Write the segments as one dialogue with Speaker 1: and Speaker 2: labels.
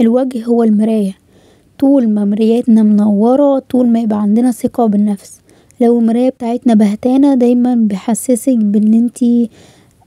Speaker 1: الوجه هو المراية. طول ما مرايتنا منورة طول ما يبقى عندنا ثقة بالنفس. لو المراية بتاعتنا بهتانة دايما بيحسسك بإن انتي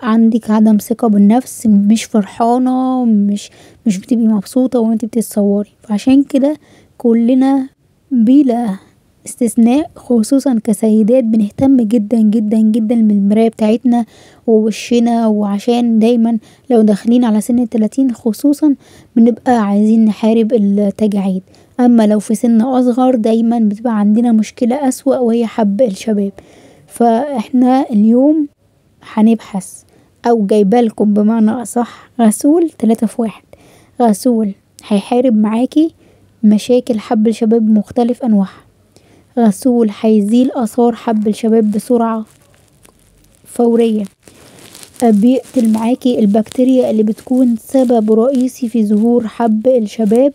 Speaker 1: عندك عدم ثقة بالنفس مش فرحانة مش مش بتبقي مبسوطة وانتي بتتصوري. عشان كدا كلنا بلا استثناء خصوصا كسيدات بنهتم جدا جدا جدا بالمراية بتاعتنا ووشنا وعشان دايما لو داخلين على سن التلاتين خصوصا بنبقى عايزين نحارب التجاعيد. أما لو في سن أصغر دايما بتبقى عندنا مشكلة أسوأ وهي حب الشباب. فا إحنا اليوم هنبحث أو جايبالكم بمعنى أصح غسول تلاتة في واحد. غسول هيحارب معاكي مشاكل حب الشباب بمختلف أنواعها. غسول هيزيل آثار حب الشباب بسرعة فورية بيقتل معاكي البكتريا اللي بتكون سبب رئيسي في ظهور حب الشباب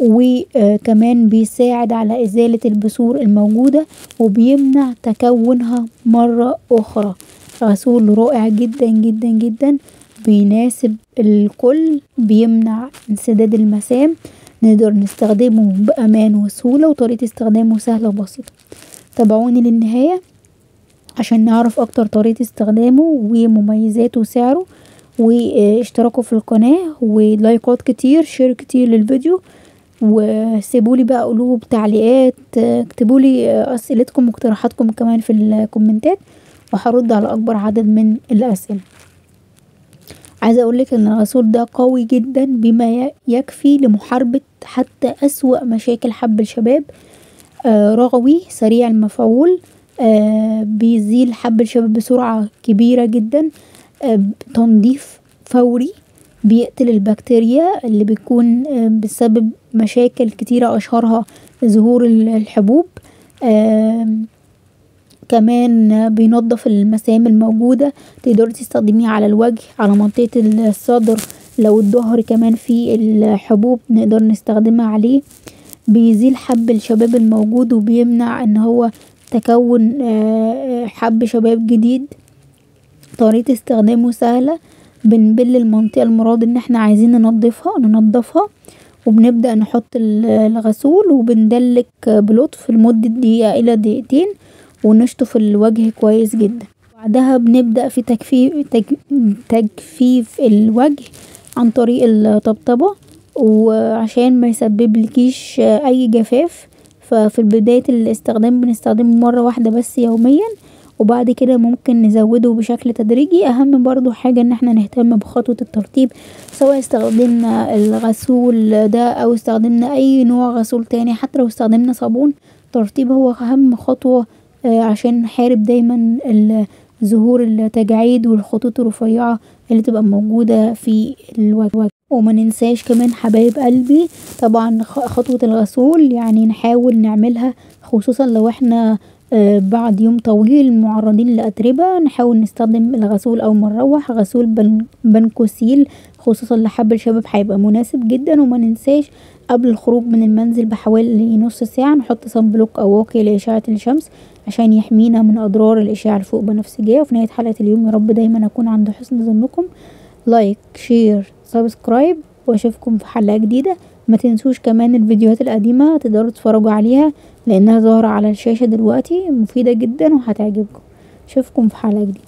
Speaker 1: وكمان بيساعد على إزالة البثور الموجودة وبيمنع تكونها مرة أخرى. غسول رائع جدا جدا جدا بيناسب الكل بيمنع انسداد المسام نقدر نستخدمه بأمان وسهولة وطريقة استخدامه سهلة وبسيطة. تابعوني للنهاية عشان نعرف أكتر طريقة استخدامه ومميزاته وسعره واشتراكوا في القناة ولايكات كتير share كتير للفيديو وسيبولي بقى قولوا تعليقات اكتبولي أسئلتكم واقتراحاتكم كمان في الكومنتات وهرد على أكبر عدد من الأسئلة. عايزة أقولك إن الغسول ده قوي جدا بما يكفي لمحاربة حتى أسوأ مشاكل حب الشباب. رغوي سريع المفعول بيزيل حب الشباب بسرعة كبيرة جدا تنضيف فوري بيقتل البكتيريا اللي بتكون بسبب مشاكل كتيرة أشهرها ظهور الحبوب. كمان بينضف المسام الموجودة. تقدري تستخدميه على الوجه على منطقة الصدر. لو الضهر كمان فيه الحبوب نقدر نستخدمها عليه. بيزيل حب الشباب الموجود وبيمنع إن هو تكون حب شباب جديد. طريقة استخدامه سهلة. بنبل المنطقة المراد إن إحنا عايزين ننضفها ننضفها وبنبدأ نحط الغسول وبندلك بلطف لمدة دقيقة إلى دقيقتين. ونشطف الوجه كويس جدا. بعدها بنبدأ في تجفيف تجفيف الوجه عن طريق الطبطبة وعشان ميسببلكيش أي جفاف ففي بداية الاستخدام بنستخدمه مرة واحدة بس يوميا وبعد كدا ممكن نزوده بشكل تدريجي. أهم برضو حاجة إن إحنا نهتم بخطوة الترطيب سواء استخدمنا الغسول ده أو استخدمنا أي نوع غسول تاني. حتى لو استخدمنا صابون الترطيب هو أهم خطوة عشان نحارب دايما ظهور التجاعيد والخطوط الرفيعة اللي تبقى موجودة في الوجه. ومننساش كمان حبايب قلبي طبعا خطوة الغسول يعني نحاول نعملها خصوصا لو إحنا بعد يوم طويل معرضين لأتربة نحاول نستخدم الغسول أول ما نروح غسول بنكوسيل خصوصا لحب الشباب هيبقى مناسب جدا. ومننساش قبل الخروج من المنزل بحوالي نص ساعة نحط صن بلوك أو واقي لإشعة الشمس عشان يحمينا من أضرار الاشعة الفوق بنفسجية. وفي نهاية حلقة اليوم يارب دايما أكون عند حسن ظنكم. like share subscribe وأشوفكم في حلقة جديدة. متنسوش كمان الفيديوهات القديمة تقدروا تتفرجوا عليها لأنها ظاهرة على الشاشة دلوقتي مفيدة جدا وهتعجبكم. أشوفكم في حلقة جديدة.